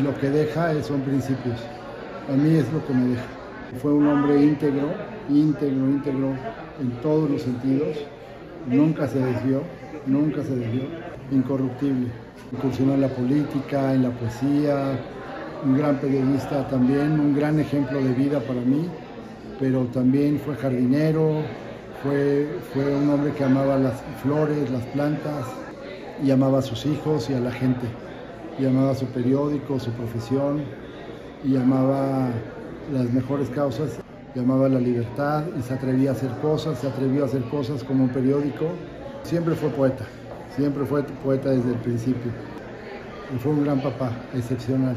lo que deja son principios. A mí es lo que me deja. Fue un hombre íntegro, íntegro, íntegro en todos los sentidos. Nunca se desvió, nunca se desvió. Incorruptible. Incursionó en la política, en la poesía, un gran periodista también, un gran ejemplo de vida para mí, pero también fue jardinero, fue, fue un hombre que amaba las flores, las plantas, y amaba a sus hijos y a la gente, y amaba su periódico, su profesión, y amaba las mejores causas, y amaba la libertad, y se atrevía a hacer cosas, se atrevió a hacer cosas como un periódico. Siempre fue poeta, siempre fue poeta desde el principio. Y fue un gran papá, excepcional.